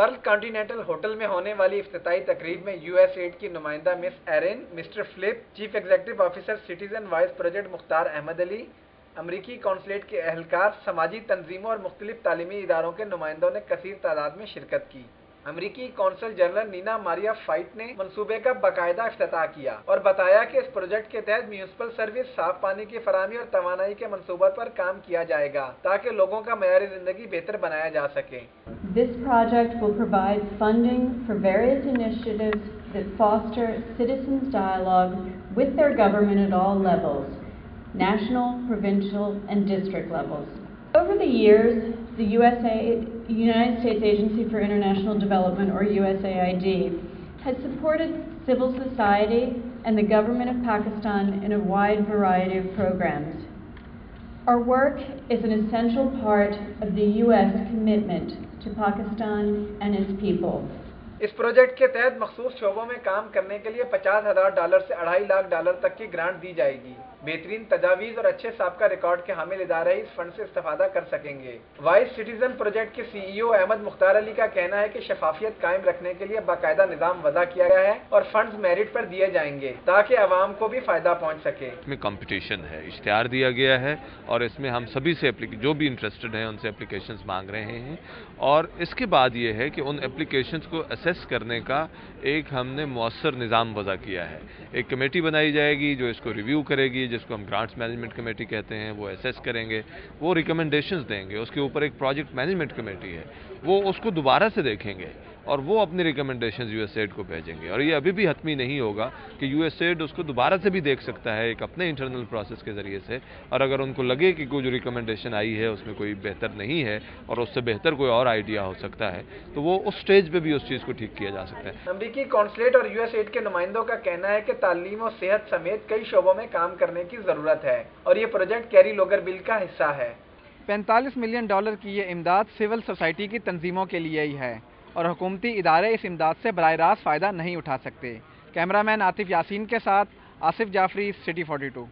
Pearl continental hotel میں ہونے والی افتتاحی تقریب میں یو ایس ایڈ کی نمائندہ Miss Erin, Mister Philip, chief executive officer, citizen voice project Mukhtar Ahmed Ali, امریکی کونسلیٹ کے اہلکار، سماجی تنظیموں اور مختلف تعلیمی اداروں کے نمائندوں نے کثیر تعداد میں شرکت کی۔ امریکی consul general Nina Maria Fite نے منصوبے کا باقاعدہ افتتاح کیا اور بتایا کہ اس پروجیکٹ کے تحت میونسپل سروس صاف پانی کی فراہمی اور توانائی کے منصوبوں پر کام کیا جائے گا تاکہ لوگوں کا معیار زندگی بہتر بنایا جا سکے This project will provide funding for various initiatives that foster citizens' dialogue with their government at all levels, national, provincial, and district levels. Over the years, the USA, United States Agency for International Development, or USAID, has supported civil society and the government of Pakistan in a wide variety of programs. Our work is an essential part of the U.S. commitment to Pakistan and its people. اس project کے تحت مخصوص شعبوں میں کام کرنے کے لیے پچاس ہزار ڈالر سے اڑھائی لاکھ ڈالر تک کی گرانٹ دی جائے گی۔ بہترین تجاویز اور اچھے سابقہ ریکارڈ کے حامل ادارے اس فنڈ سے استفادہ کر سکیں گے۔ وائس سٹیزن پروجیکٹ کے سی ای او احمد مختار علی کا کہنا ہے کہ شفافیت قائم رکھنے کے لیے باقاعدہ نظام وضع کیا گیا ہے اور فنڈز میرٹ پر دیے جائیں گے تاکہ عوام کو بھی فائدہ پہنچ سکے۔ اس میں کمپٹیشن ہے، اشتہار دیا گیا ہے اور اس میں ہم سبھی سے جو بھی انٹرسٹڈ ہیں ان سے اپلیکیشنز مانگ رہے ہیں۔ اور اس کے بعد یہ ہے کہ ان اپلیکیشنز کو اسیس کرنے کا ایک ہم نے مؤثر نظام وضع کیا ہے۔ ایک کمیٹی بنائی جائے گی جو اس کو ریویو کرے گی، جس کو ہم گرانٹس مینجمنٹ کمیٹی کہتے ہیں، وہ اسیس کریں گے، وہ ریکمنڈیشنز دیں گے۔ اس کے اوپر ایک پروجیکٹ مینجمنٹ کمیٹی ہے۔ وہ اس کو دوبارہ سے دیکھیں گے۔ اور وہ اپنی ریکمنڈیشنز یو ایس ایڈ کو بھیجیں گے۔ اور یہ ابھی بھی حتمی نہیں ہوگا کہ یو ایس ایڈ اس کو دوبارہ سے بھی دیکھ سکتا ہے ایک اپنے انٹرنل پروسیس کے ذریعے سے۔ اور اگر ان کو لگے کہ کوئی جو ریکمنڈیشن آئی ہے اس میں کوئی بہتر نہیں ہے اور اس سے بہتر کوئی اور آئیڈیا ہو سکتا ہے تو وہ اس سٹیج پہ بھی اس چیز کو ٹھیک کیا جا سکتا ہے۔ امریکی کونسلیٹ اور یو ایس ایڈ کے نمائندوں کا کہنا ہے کہ تعلیم و صحت سمیت کئی شعبوں میں کام کرنے کی ضرورت ہے اور یہ پروجیکٹ کیری لوگر بل کا حصہ ہے۔ پینتالیس ملین ڈالر کی یہ امداد سول سوسائٹی کی تنظیموں کے لیے ہی ہے۔ اور حکومتی ادارے اس امداد سے براہ راست فائدہ نہیں اٹھا سکتے۔ کیمرہ مین عاطف یاسین کے ساتھ Asif Jafri city forty two